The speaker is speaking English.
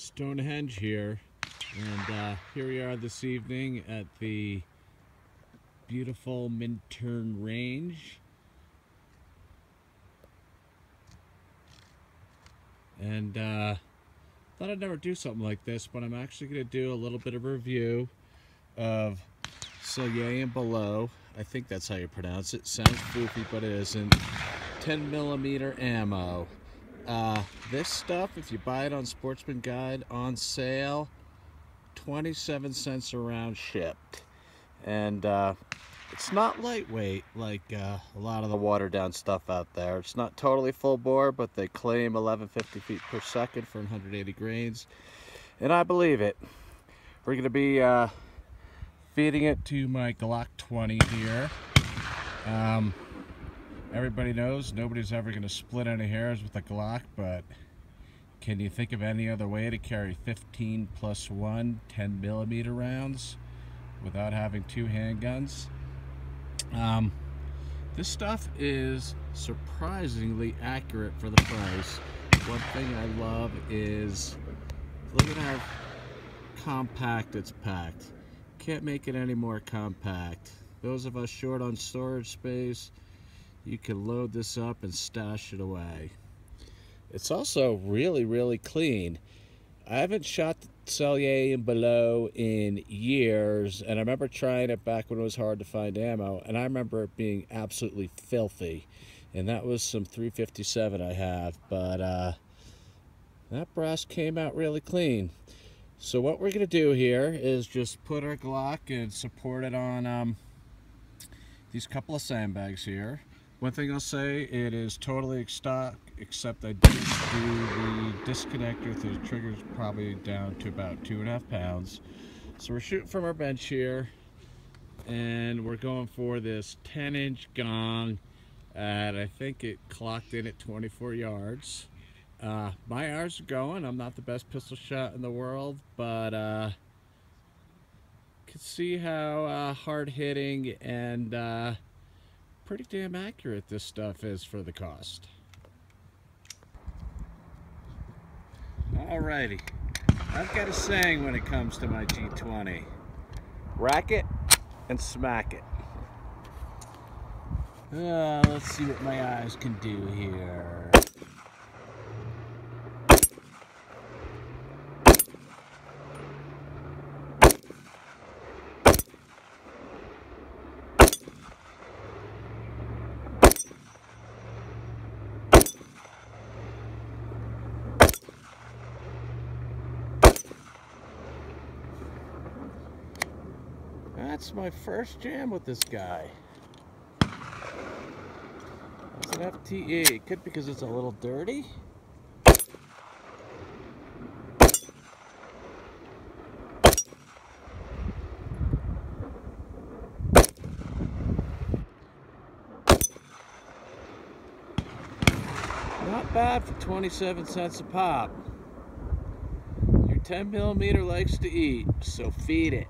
Stonehenge here, and uh, here we are this evening at the beautiful Minturn Range. And uh, thought I'd never do something like this, but I'm actually going to do a little bit of a review of Sellier and Bellot. I think that's how you pronounce it. Sounds goofy, but it isn't. 10 millimeter ammo. Uh, this stuff, if you buy it on Sportsman Guide on sale, 27 cents a round shipped. And uh, it's not lightweight like uh, a lot of the watered down stuff out there. It's not totally full bore, but they claim 1150 feet per second for 180 grains. And I believe it. We're going to be uh, feeding it to my Glock 20 here. Um, Everybody knows nobody's ever going to split any hairs with a Glock, but can you think of any other way to carry 15 plus 1 10 millimeter rounds without having two handguns? Um, this stuff is surprisingly accurate for the price. One thing I love is look at how compact it's packed. Can't make it any more compact. Those of us short on storage space, you can load this up and stash it away. It's also really, really clean. I haven't shot the Sellier and Bellot in years, and I remember trying it back when it was hard to find ammo, and I remember it being absolutely filthy. And that was some 357 I have, but uh, that brass came out really clean. So what we're going to do here is just put our Glock and support it on um, these couple of sandbags here. One thing I'll say, it is totally stock, except I did do the disconnector through the triggers probably down to about two and a half pounds. So we're shooting from our bench here, and we're going for this 10 inch gong, and I think it clocked in at 24 yards. Uh, my arms are going. I'm not the best pistol shot in the world, but uh, can see how uh, hard hitting and uh, pretty damn accurate this stuff is for the cost. Alrighty, I've got a saying when it comes to my G20. Rack it and smack it. Uh, let's see what my eyes can do here. That's my first jam with this guy. It's an FTE. It could because it's a little dirty. Not bad for 27 cents a pop. Your 10 millimeter likes to eat, so feed it.